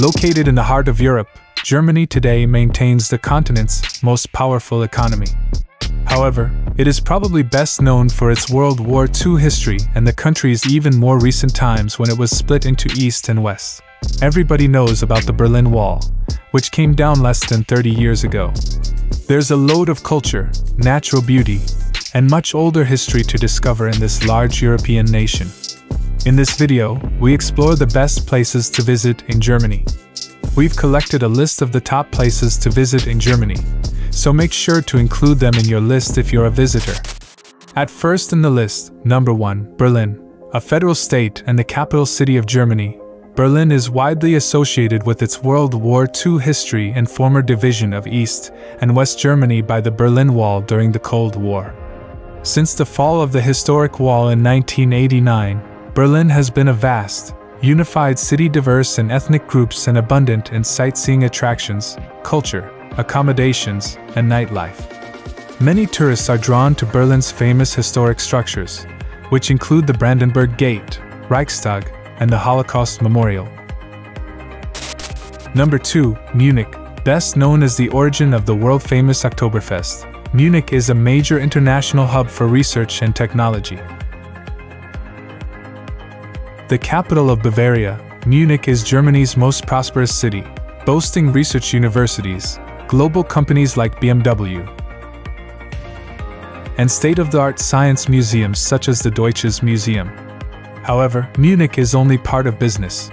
Located in the heart of Europe, Germany today maintains the continent's most powerful economy. However, it is probably best known for its World War II history and the country's even more recent times when it was split into East and West. Everybody knows about the Berlin Wall, which came down less than 30 years ago. There's a load of culture, natural beauty, and much older history to discover in this large European nation. In this video, we explore the best places to visit in Germany. We've collected a list of the top places to visit in Germany, so make sure to include them in your list if you're a visitor. At first in the list, number 1, Berlin. A federal state and the capital city of Germany, Berlin is widely associated with its World War II history and former division of East and West Germany by the Berlin Wall during the Cold War. Since the fall of the historic wall in 1989, Berlin has been a vast, unified city diverse in ethnic groups and abundant in sightseeing attractions, culture, accommodations, and nightlife. Many tourists are drawn to Berlin's famous historic structures, which include the Brandenburg Gate, Reichstag, and the Holocaust Memorial. Number 2, Munich, best known as the origin of the world famous Oktoberfest. Munich is a major international hub for research and technology. The capital of Bavaria, Munich is Germany's most prosperous city, boasting research universities, global companies like BMW, and state of the art science museums such as the Deutsches Museum. However, Munich is only part of business.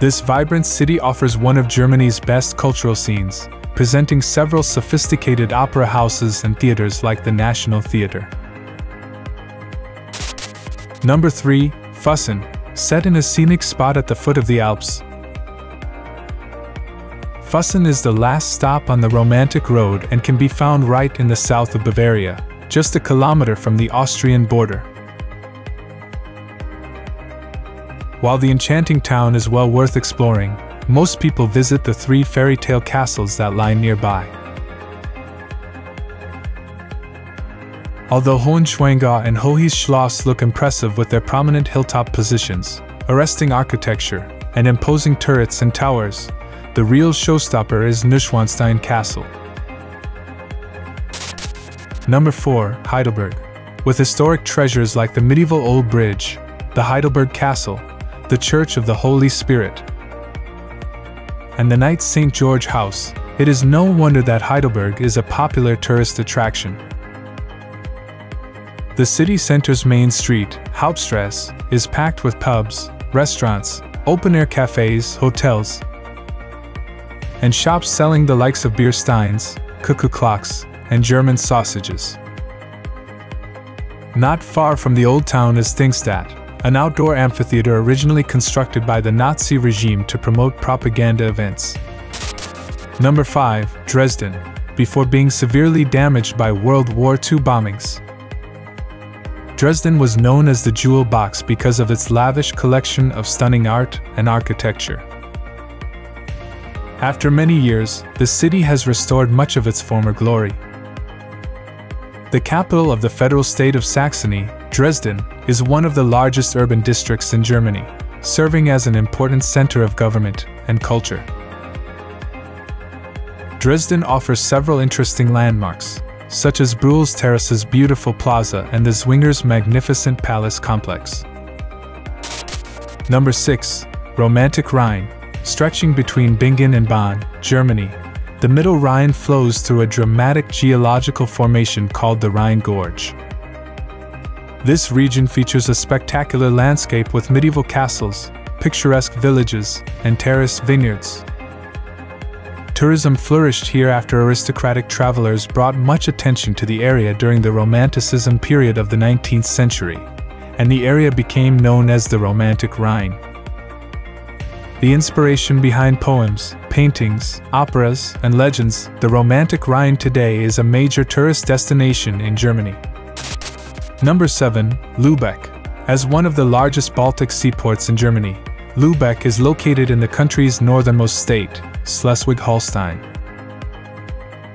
This vibrant city offers one of Germany's best cultural scenes, presenting several sophisticated opera houses and theaters like the National Theatre. Number 3, Füssen, set in a scenic spot at the foot of the Alps, Füssen is the last stop on the Romantic Road and can be found right in the south of Bavaria, just a kilometer from the Austrian border. While the enchanting town is well worth exploring, most people visit the three fairy tale castles that lie nearby. Although Hohenschwangau and Hohes Schloss look impressive with their prominent hilltop positions, arresting architecture, and imposing turrets and towers, the real showstopper is Neuschwanstein Castle. Number 4, Heidelberg. With historic treasures like the medieval Old Bridge, the Heidelberg Castle, the Church of the Holy Spirit, and the Knight St. George House, it is no wonder that Heidelberg is a popular tourist attraction. The city center's main street, Hauptstrasse, is packed with pubs, restaurants, open air cafes, hotels, and shops selling the likes of beer steins, cuckoo clocks, and German sausages. Not far from the old town is Thingstadt, an outdoor amphitheater originally constructed by the Nazi regime to promote propaganda events. Number 5, Dresden, before being severely damaged by World War II bombings. Dresden was known as the Jewel Box because of its lavish collection of stunning art and architecture. After many years, the city has restored much of its former glory. The capital of the federal state of Saxony, Dresden, is one of the largest urban districts in Germany, serving as an important center of government and culture. Dresden offers several interesting landmarks, such as Bruhl's Terrace's beautiful plaza and the Zwinger's magnificent palace complex. Number 6. Romantic Rhine, Stretching between Bingen and Bonn, Germany, the Middle Rhine flows through a dramatic geological formation called the Rhine Gorge. This region features a spectacular landscape with medieval castles, picturesque villages, and terraced vineyards. Tourism flourished here after aristocratic travelers brought much attention to the area during the Romanticism period of the 19th century, and the area became known as the Romantic Rhine. The inspiration behind poems, paintings, operas, and legends, the Romantic Rhine today is a major tourist destination in Germany. Number 7, Lübeck. As one of the largest Baltic seaports in Germany, Lübeck is located in the country's northernmost state, Schleswig-Holstein.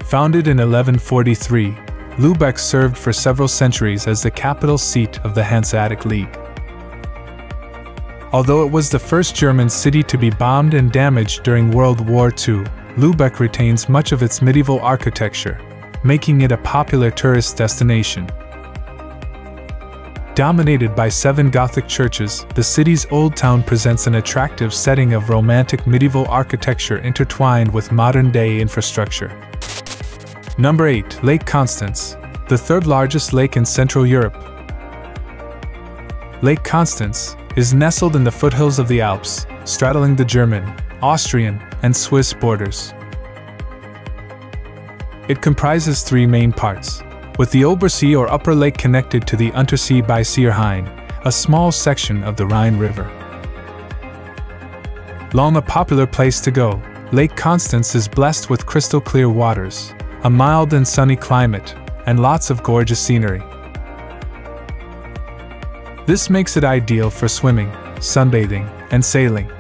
Founded in 1143, Lübeck served for several centuries as the capital seat of the Hanseatic League. Although it was the first German city to be bombed and damaged during World War II, Lübeck retains much of its medieval architecture, making it a popular tourist destination. Dominated by seven Gothic churches, the city's old town presents an attractive setting of romantic medieval architecture intertwined with modern day infrastructure. Number 8 Lake Constance, the third largest lake in Central Europe. Lake Constance is nestled in the foothills of the Alps, straddling the German, Austrian, and Swiss borders. It comprises three main parts, with the Obersee or Upper Lake connected to the Untersee by Seerhein, a small section of the Rhine River. Long a popular place to go, Lake Constance is blessed with crystal clear waters, a mild and sunny climate, and lots of gorgeous scenery. This makes it ideal for swimming, sunbathing, and sailing.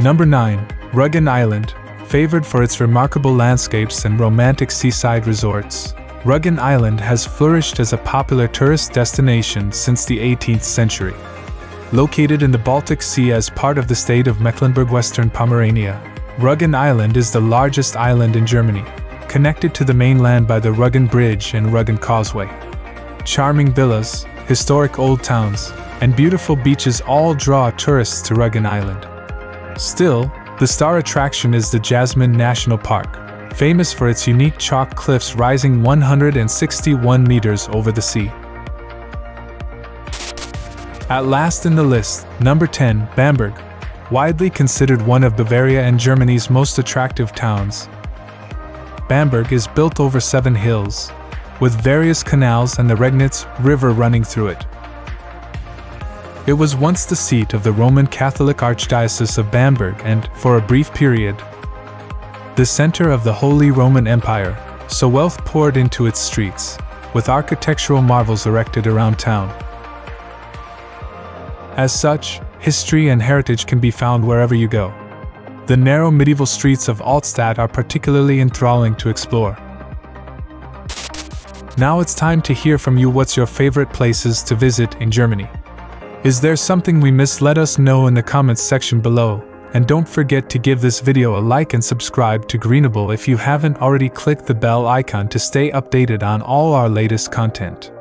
Number 9. Rügen Island, favored for its remarkable landscapes and romantic seaside resorts. Rügen Island has flourished as a popular tourist destination since the 18th century. Located in the Baltic Sea as part of the state of Mecklenburg-Western Pomerania, Rügen Island is the largest island in Germany, connected to the mainland by the Rügen Bridge and Rügen Causeway. Charming villas, historic old towns, and beautiful beaches all draw tourists to Rügen Island. Still, the star attraction is the Jasmund National Park, famous for its unique chalk cliffs rising 161 meters over the sea. At last in the list, number 10, Bamberg, widely considered one of Bavaria and Germany's most attractive towns. Bamberg is built over seven hills, with various canals and the Regnitz River running through it. It was once the seat of the Roman Catholic Archdiocese of Bamberg and, for a brief period, the center of the Holy Roman Empire, so wealth poured into its streets, with architectural marvels erected around town. As such, history and heritage can be found wherever you go. The narrow medieval streets of Altstadt are particularly enthralling to explore. Now it's time to hear from you what's your favorite places to visit in Germany. Is there something we missed? Let us know in the comments section below. And don't forget to give this video a like and subscribe to Greenable if you haven't already clicked the bell icon to stay updated on all our latest content.